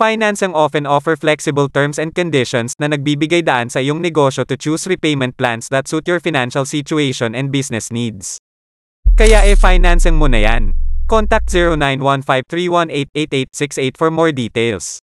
Financing often offer flexible terms and conditions na nagbibigay daan sa iyong negosyo to choose repayment plans that suit your financial situation and business needs. Kaya e-financing mo na yan. Contact 091531888868 for more details.